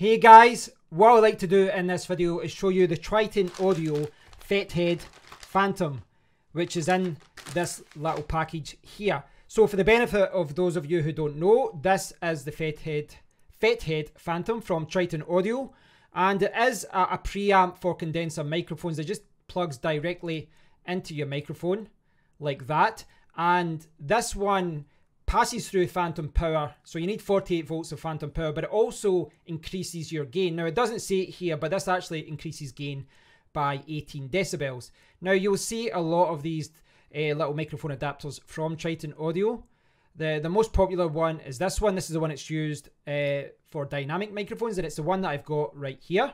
Hey guys, what I'd like to do in this video is show you the Triton Audio Fethead Phantom, which is in this little package here. So for the benefit of those of you who don't know, this is the Fethead, Fethead Phantom from Triton Audio, and it is a, a preamp for condenser microphones. It just plugs directly into your microphone like that. And this one passes through phantom power. So you need 48 volts of phantom power, but it also increases your gain. Now it doesn't say it here, but this actually increases gain by 18 decibels. Now you'll see a lot of these uh, little microphone adapters from Triton Audio. The, the most popular one is this one. This is the one that's used uh, for dynamic microphones, and it's the one that I've got right here.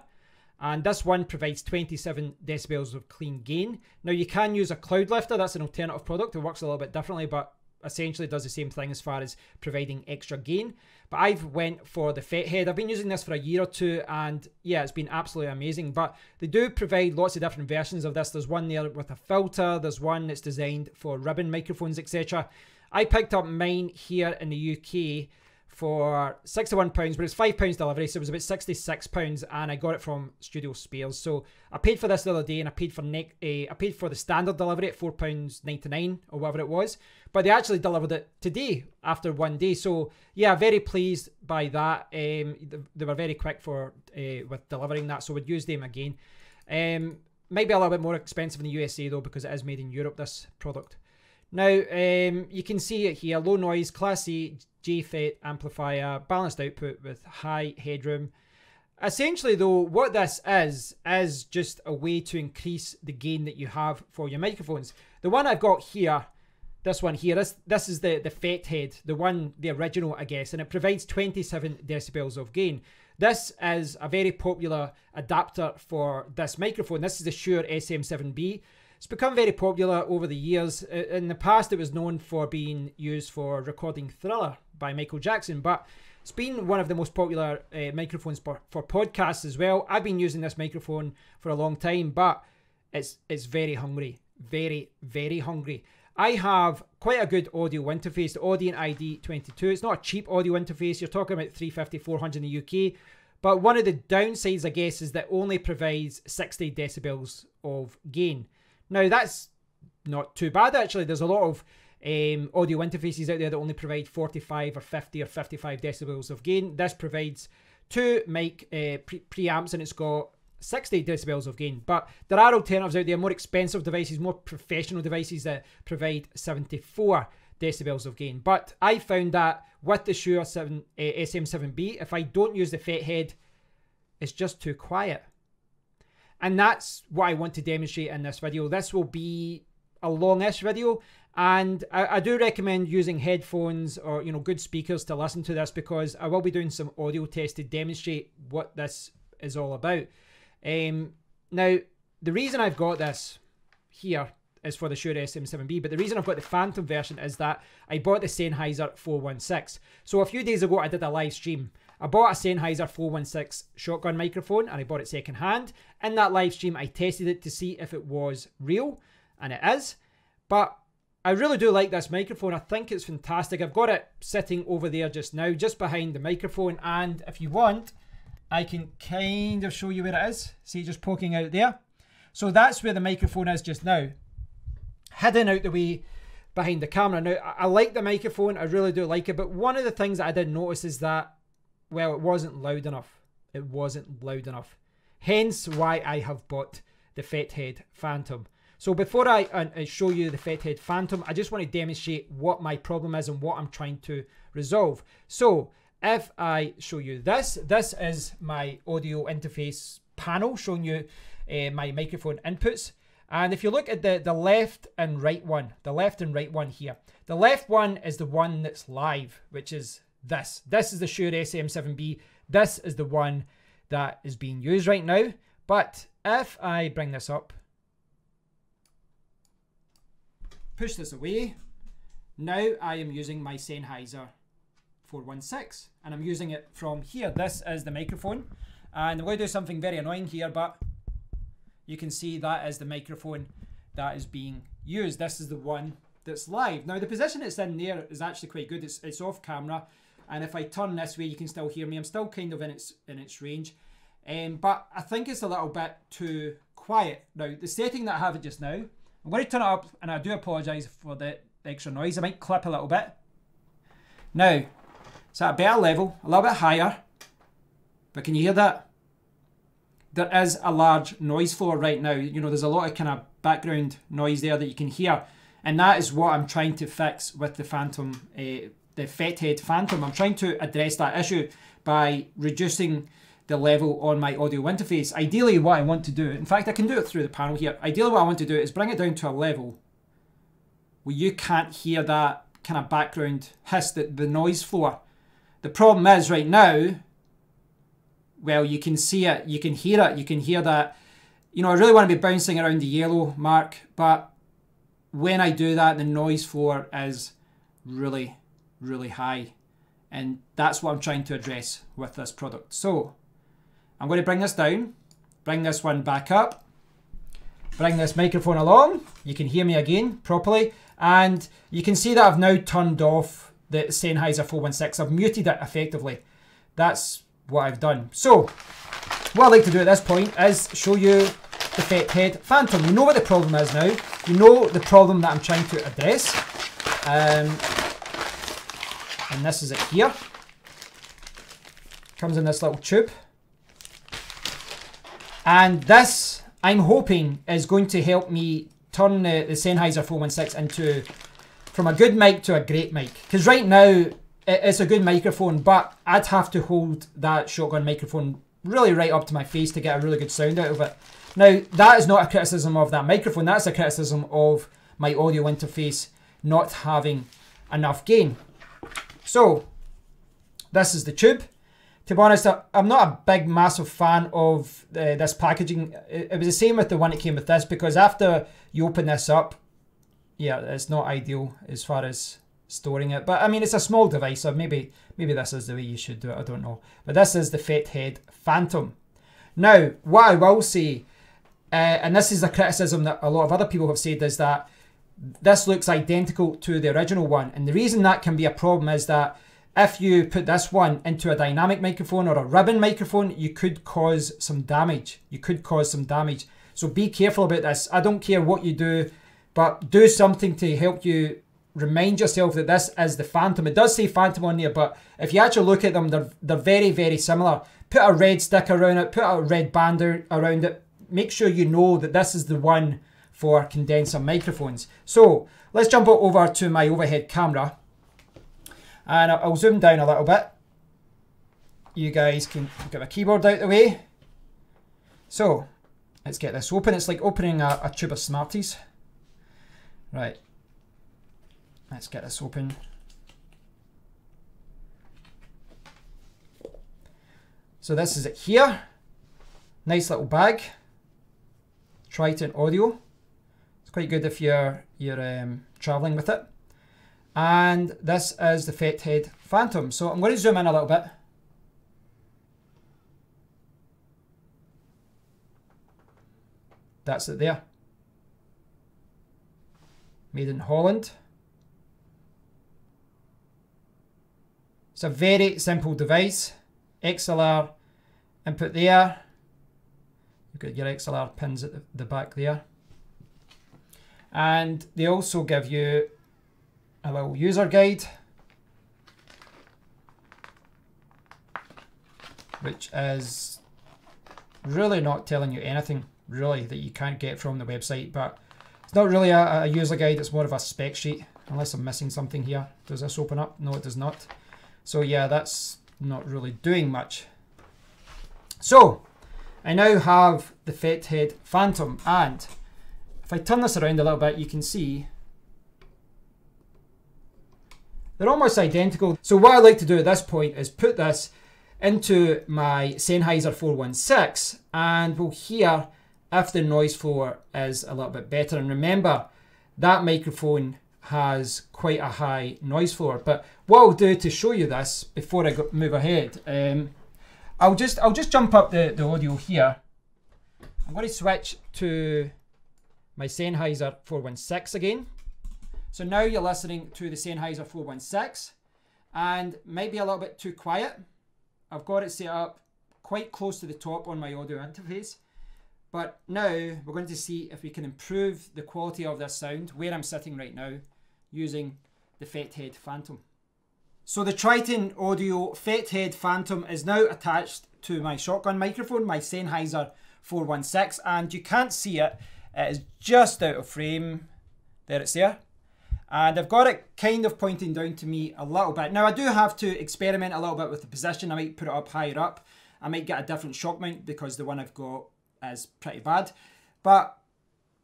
And this one provides 27 decibels of clean gain. Now you can use a Cloudlifter, that's an alternative product. It works a little bit differently, but essentially does the same thing as far as providing extra gain. But I've went for the Fet Head. I've been using this for a year or two, and yeah, it's been absolutely amazing. But they do provide lots of different versions of this. There's one there with a filter. There's one that's designed for ribbon microphones, etc. I picked up mine here in the UK for £61, but it's £5 delivery, so it was about £66, and I got it from Studio Spares. So I paid for this the other day, and I paid for ne- uh, I paid for the standard delivery at £4.99 or whatever it was, but they actually delivered it today after one day. So yeah, very pleased by that. Um, they were very quick for uh, with delivering that, so we'd use them again. Um, a little bit more expensive in the USA though, because it is made in Europe. This product. Now, um, you can see it here, low noise, Class A JFET amplifier, balanced output with high headroom. Essentially though, what this is, is just a way to increase the gain that you have for your microphones. The one I've got here, this one here, this, this is the, the FET head, the one, the original I guess, and it provides 27 decibels of gain. This is a very popular adapter for this microphone. This is the Shure SM7B. It's become very popular over the years. In the past, it was known for being used for recording Thriller by Michael Jackson, but it's been one of the most popular uh, microphones for, for podcasts as well. I've been using this microphone for a long time, but it's it's very hungry, very very hungry. I have quite a good audio interface, the Audient ID22. It's not a cheap audio interface. You're talking about 350, 400 in the UK. But one of the downsides, I guess, is that only provides 60 decibels of gain. Now, that's not too bad, actually. There's a lot of um, audio interfaces out there that only provide 45 or 50 or 55 decibels of gain. This provides two mic uh, pre- preamps and it's got 60 decibels of gain. But there are alternatives out there, more expensive devices, more professional devices that provide 74 decibels of gain. But I found that with the Shure 7, uh, SM7B, if I don't use the Fethead, it's just too quiet. And that's what I want to demonstrate in this video. This will be a longish video and I, I, do recommend using headphones or you know good speakers to listen to this because I will be doing some audio tests to demonstrate what this is all about. Um, now the reason I've got this here is for the Shure SM7B, but the reason I've got the Phantom version is that I bought the Sennheiser 416. So a few days ago I did a live stream I bought a Sennheiser 416 shotgun microphone and I bought it second hand. In that live stream, I tested it to see if it was real, and it is. But I really do like this microphone. I think it's fantastic. I've got it sitting over there just now, just behind the microphone. And if you want, I can kind of show you where it is. See, just poking out there. So that's where the microphone is just now. Hidden out the way behind the camera. Now, I like the microphone. I really do like it. But one of the things that I did notice is that well, it wasn't loud enough. It wasn't loud enough. Hence why I have bought the Fethead Phantom. So before I uh, show you the Fethead Phantom, I just want to demonstrate what my problem is and what I'm trying to resolve. So if I show you this, this is my audio interface panel showing you uh, my microphone inputs. And if you look at the, the left and right one, the left and right one here, the left one is the one that's live, which is this. This is the Shure SM7B. This is the one that is being used right now. But if I bring this up, push this away, now I am using my Sennheiser 416 and I'm using it from here. This is the microphone and I'm going to do something very annoying here but you can see that is the microphone that is being used. This is the one that's live. Now the position it's in there is actually quite good. It's, it's off camera And if I turn this way, you can still hear me. I'm still kind of in its in its range. Um, but I think it's a little bit too quiet. Now, the setting that I have it just now, I'm going to turn it up, and I do apologise for the extra noise. I might clip a little bit. Now, it's at a better level, a little bit higher. But can you hear that? There is a large noise floor right now. You know, there's a lot of kind of background noise there that you can hear. And that is what I'm trying to fix with the Phantom, uh, the Fethead Phantom. I'm trying to address that issue by reducing the level on my audio interface. Ideally, what I want to do, in fact, I can do it through the panel here. Ideally, what I want to do is bring it down to a level where you can't hear that kind of background hiss, the, the noise floor. The problem is right now, well, you can see it, you can hear it, you can hear that. You know, I really want to be bouncing around the yellow mark, but when I do that, the noise floor is really, really high. And that's what I'm trying to address with this product. So I'm going to bring this down, bring this one back up, bring this microphone along. You can hear me again properly. And you can see that I've now turned off the Sennheiser 416. I've muted it effectively. That's what I've done. So, what I'd like to do at this point is show you the Fethead Phantom. You know what the problem is now. You know the problem that I'm trying to address. Um, and this is it here. Comes in this little tube. And this, I'm hoping, is going to help me turn the, the Sennheiser 416 into from a good mic to a great mic. Because right now, it's a good microphone, but I'd have to hold that shotgun microphone really right up to my face to get a really good sound out of it. Now, that is not a criticism of that microphone, that's a criticism of my audio interface not having enough gain. So, this is the tube to be honest, I'm not a big, massive fan of uh, this packaging. It, was the same with the one that came with this because after you open this up, yeah, it's not ideal as far as storing it. But I mean, it's a small device, so maybe maybe this is the way you should do it. I don't know. But this is the Fethead Phantom. Now, what I will say, uh, and this is a criticism that a lot of other people have said, is that this looks identical to the original one. And the reason that can be a problem is that if you put this one into a dynamic microphone or a ribbon microphone, you could cause some damage. You could cause some damage. So be careful about this. I don't care what you do, but do something to help you remind yourself that this is the Phantom. It does say Phantom on there, but if you actually look at them, they're, they're very, very similar. Put a red stick around it, put a red band around it. Make sure you know that this is the one for condenser microphones. So let's jump over to my overhead camera and I'll zoom down a little bit. You guys can get my keyboard out the way. So, let's get this open. It's like opening a, a tube of Smarties. Right. Let's get this open. So this is it here. Nice little bag. Triton Audio. Quite good if you're you're um, traveling with it. And this is the Fethead Phantom. So I'm going to zoom in a little bit. That's it there. Made in Holland. It's a very simple device. XLR input there. You've got your XLR pins at the, the back there. And they also give you a little user guide, which is really not telling you anything really that you can't get from the website, but it's not really a, a user guide, it's more of a spec sheet, unless I'm missing something here. Does this open up? No, it does not. So yeah, that's not really doing much. So, I now have the Fethead Phantom, and I turn this around a little bit, you can see they're almost identical. So what I like to do at this point is put this into my Sennheiser 416 and we'll hear if the noise floor is a little bit better. And remember, that microphone has quite a high noise floor. But what I'll do to show you this before I move ahead, um, I'll just I'll just jump up the, the audio here. I'm going to switch to my Sennheiser 416 again. So now you're listening to the Sennheiser 416 and maybe a little bit too quiet. I've got it set up quite close to the top on my audio interface. But now we're going to see if we can improve the quality of this sound where I'm sitting right now using the Fethead Phantom. So the Triton Audio Fethead Phantom is now attached to my shotgun microphone, my Sennheiser 416, and you can't see it. It is just out of frame. There it's there. And I've got it kind of pointing down to me a little bit. Now I do have to experiment a little bit with the position. I might put it up higher up. I might get a different shock mount because the one I've got is pretty bad. But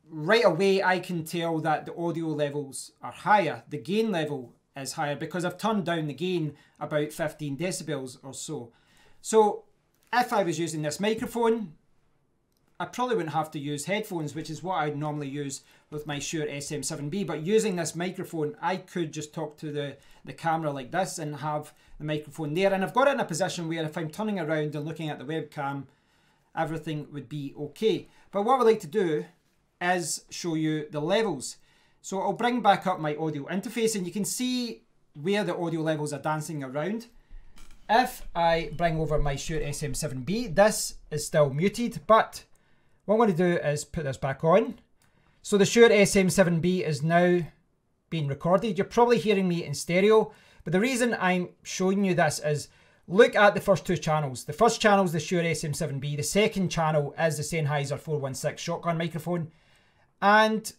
right away I can tell that the audio levels are higher. The gain level is higher because I've turned down the gain about 15 decibels or so. So if I was using this microphone, I probably wouldn't have to use headphones, which is what I'd normally use with my Shure SM7B. But using this microphone, I could just talk to the, the camera like this and have the microphone there. And I've got it in a position where if I'm turning around and looking at the webcam, everything would be okay. But what we like to do is show you the levels. So I'll bring back up my audio interface and you can see where the audio levels are dancing around. If I bring over my Shure SM7B, this is still muted, but what I'm going to do is put this back on. So the Shure SM7B is now being recorded. You're probably hearing me in stereo, but the reason I'm showing you this is look at the first two channels. The first channel is the Shure SM7B. The second channel is the Sennheiser 416 shotgun microphone. And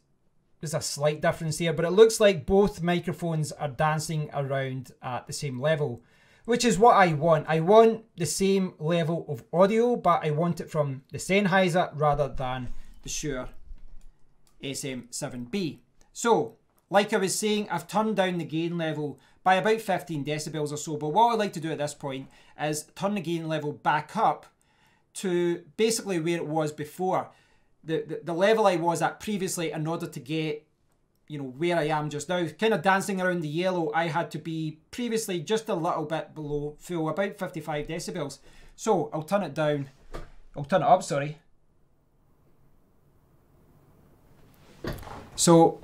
there's a slight difference here, but it looks like both microphones are dancing around at the same level, which is what I want. I want the same level of audio, but I want it from the Sennheiser rather than the Shure SM7B. So, like I was saying, I've turned down the gain level by about 15 decibels or so. But what I'd like to do at this point is turn the gain level back up to basically where it was before. The, the, the level I was at previously in order to get you know where I am just now. Kind of dancing around the yellow, I had to be previously just a little bit below full, about 55 decibels. So I'll turn it down. I'll turn it up, sorry. So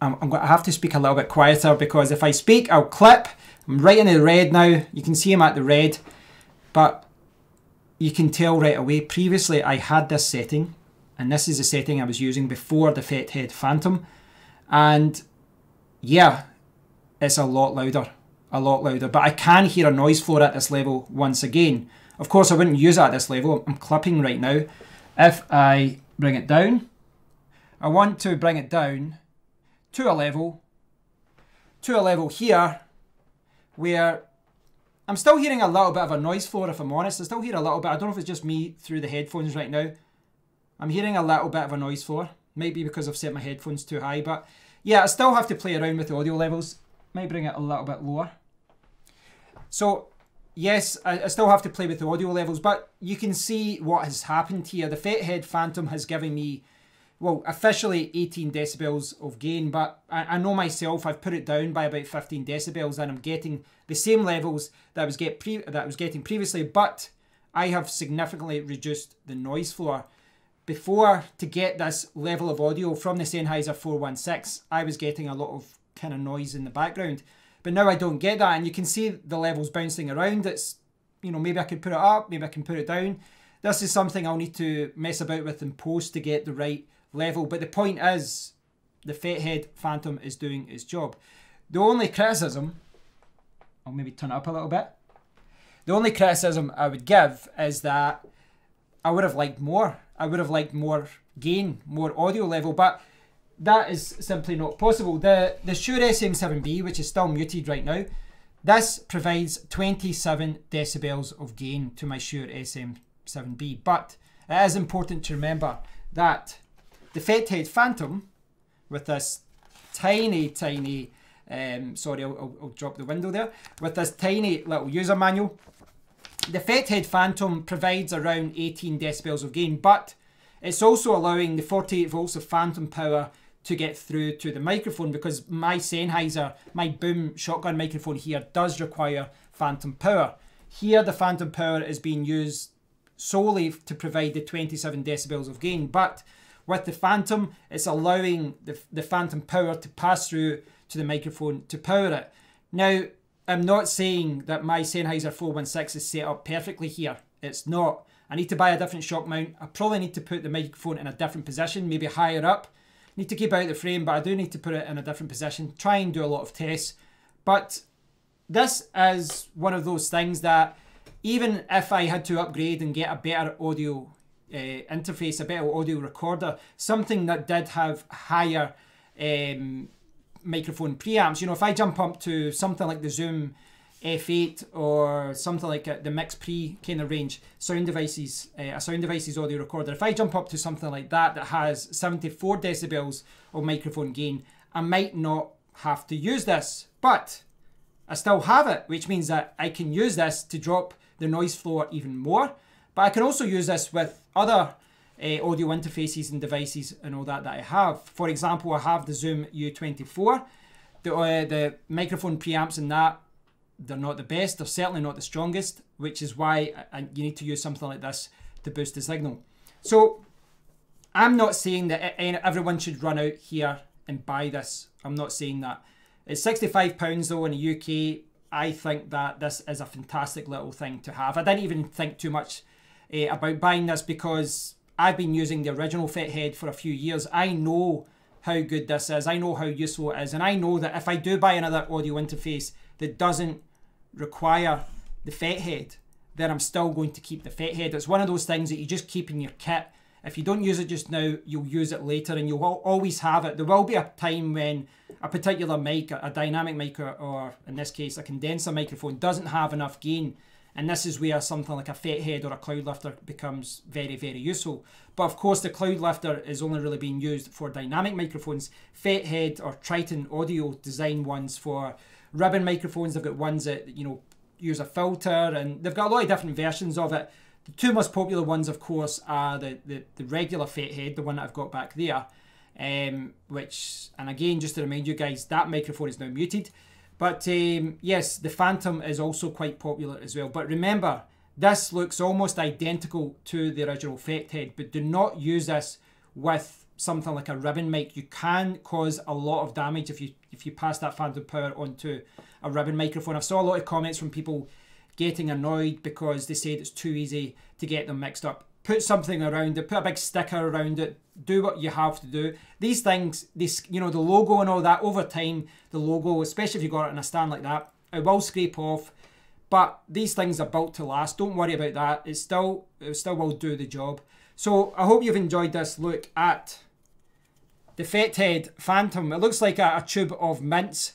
I'm, I'm going to have to speak a little bit quieter because if I speak, I'll clip. I'm right in the red now. You can see I'm at the red, but you can tell right away. Previously, I had this setting, and this is the setting I was using before the Fethead Phantom. And yeah, it's a lot louder, a lot louder. But I can hear a noise floor at this level once again. Of course, I wouldn't use it at this level. I'm clipping right now. If I bring it down, I want to bring it down to a level, to a level here, where I'm still hearing a little bit of a noise floor, if I'm honest. I still hear a little bit. I don't know if it's just me through the headphones right now. I'm hearing a little bit of a noise floor. Maybe because I've set my headphones too high. But yeah, I still have to play around with the audio levels. Might bring it a little bit lower. So yes, I, I, still have to play with the audio levels. But you can see what has happened here. The Fethead Phantom has given me well, officially 18 decibels of gain, but I, I, know myself, I've put it down by about 15 decibels and I'm getting the same levels that I was, get pre that I was getting previously, but I have significantly reduced the noise floor. Before, to get this level of audio from the Sennheiser 416, I was getting a lot of kind of noise in the background. But now I don't get that, and you can see the levels bouncing around. It's, you know, maybe I could put it up, maybe I can put it down. This is something I'll need to mess about with in post to get the right level. But the point is, the Fethead Phantom is doing its job. The only criticism, I'll maybe turn it up a little bit. The only criticism I would give is that I would have liked more. I would have liked more gain, more audio level, but that is simply not possible. The the Shure SM7B, which is still muted right now, this provides 27 decibels of gain to my Shure SM7B. But it is important to remember that the Fethead Phantom with this tiny, tiny, um, sorry, I'll, I'll, drop the window there, with this tiny little user manual. The Fethead Phantom provides around 18 decibels of gain, but it's also allowing the 48 volts of phantom power to get through to the microphone because my Sennheiser, my boom shotgun microphone here does require phantom power. Here the phantom power is being used solely to provide the 27 decibels of gain, but with the Phantom, it's allowing the, the Phantom power to pass through to the microphone to power it. Now, am not saying that my Sennheiser 416 is set up perfectly here. It's not. I need to buy a different shock mount. I probably need to put the microphone in a different position, maybe higher up. Need to keep out the frame, but I do need to put it in a different position. Try and do a lot of tests. But this is one of those things that even if I had to upgrade and get a better audio uh, interface, a better audio recorder, something that did have higher um, microphone preamps. You know, if I jump up to something like the Zoom F8 or something like the MixPre kind of range sound devices, uh, a sound devices audio recorder, if I jump up to something like that that has 74 decibels of microphone gain, I might not have to use this, but I still have it, which means that I can use this to drop the noise floor even more. But I can also use this with other uh, audio interfaces and devices and all that that I have. For example, I have the Zoom U24. The, uh, the microphone preamps in that, they're not the best. They're certainly not the strongest, which is why I, I, you need to use something like this to boost the signal. So I'm not saying that everyone should run out here and buy this. I'm not saying that. It's £65 though in the UK. I think that this is a fantastic little thing to have. I didn't even think too much uh, about buying this because I've been using the original Fethead for a few years. I know how good this is. I know how useful it is. And I know that if I do buy another audio interface that doesn't require the Fethead, then I'm still going to keep the Fethead. It's one of those things that you just keep in your kit. If you don't use it just now, you'll use it later and you'll always have it. There will be a time when a particular mic, a dynamic mic, or in this case, a condenser microphone doesn't have enough gain and this is where something like a Fethead or a Cloudlifter becomes very, very useful. But of course, the Cloudlifter is only really being used for dynamic microphones. Fethead or Triton Audio design ones for ribbon microphones. They've got ones that, you know, use a filter and they've got a lot of different versions of it. The two most popular ones, of course, are the, the, the regular Fethead, the one that I've got back there. Um, which, and again, just to remind you guys, that microphone is now muted. But um, yes, the Phantom is also quite popular as well. But remember, this looks almost identical to the original effect Fethead, but do not use this with something like a ribbon mic. You can cause a lot of damage if you if you pass that phantom power onto a ribbon microphone. I saw a lot of comments from people getting annoyed because they said it's too easy to get them mixed up put something around it, put a big sticker around it, do what you have to do. These things, this you know, the logo and all that, over time, the logo, especially if you got it in a stand like that, it will scrape off. But these things are built to last. Don't worry about that. It still, it still will do the job. So I hope you've enjoyed this look at the Fethead Phantom. It looks like a, a tube of mints.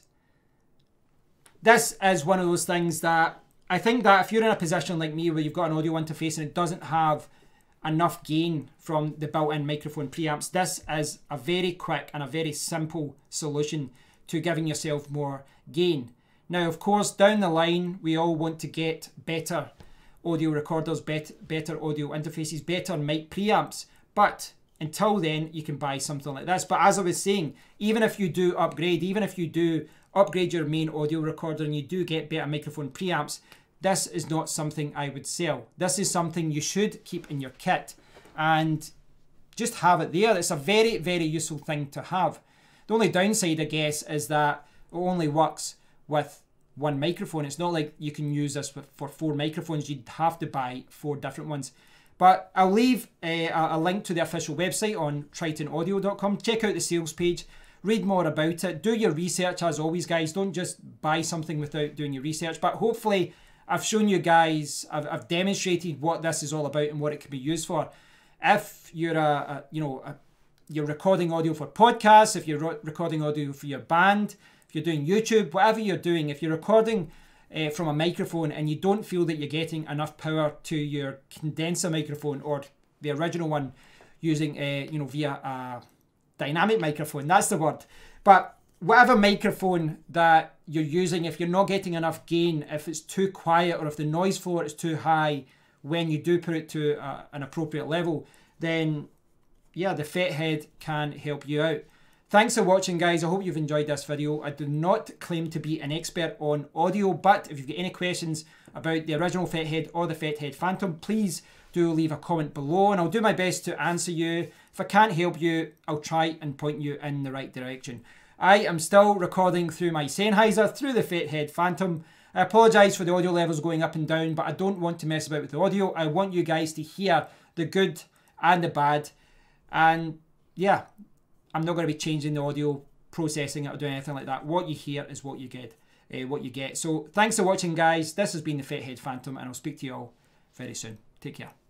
This is one of those things that I think that if you're in a position like me where you've got an audio interface and it doesn't have enough gain from the built-in microphone preamps. This is a very quick and a very simple solution to giving yourself more gain. Now, of course, down the line, we all want to get better audio recorders, bet better audio interfaces, better mic preamps. But until then, you can buy something like this. But as I was saying, even if you do upgrade, even if you do upgrade your main audio recorder and you do get better microphone preamps, this is not something I would sell. This is something you should keep in your kit and just have it there. It's a very, very useful thing to have. The only downside, I guess, is that it only works with one microphone. It's not like you can use this for four microphones. You'd have to buy four different ones. But I'll leave eh, a, a link to the official website on tritonaudio.com. Check out the sales page. Read more about it. Do your research as always, guys. Don't just buy something without doing your research. But hopefully, I've shown you guys, I've, I've demonstrated what this is all about and what it can be used for. If you're a, a you know, a, you're recording audio for podcasts, if you're recording audio for your band, if you're doing YouTube, whatever you're doing, if you're recording uh, from a microphone and you don't feel that you're getting enough power to your condenser microphone or the original one using, uh, you know, via a dynamic microphone, that's the word. But whatever microphone that you're using, if you're not getting enough gain, if it's too quiet or if the noise floor is too high when you do put it to a, an appropriate level, then yeah, the Fethead can help you out. Thanks for watching guys, I hope you've enjoyed this video. I do not claim to be an expert on audio, but if you've got any questions about the original Fethead or the Fethead Phantom, please do leave a comment below and I'll do my best to answer you. If I can't help you, I'll try and point you in the right direction. I am still recording through my Sennheiser, through the Fethead Phantom, I apologise for the audio levels going up and down, but I don't want to mess about with the audio. I want you guys to hear the good and the bad. And yeah, I'm not going to be changing the audio, processing it, or doing anything like that. What you hear is what you get. Uh, what you get. So thanks for watching, guys. This has been the Fethead Phantom, and I'll speak to you all very soon. Take care.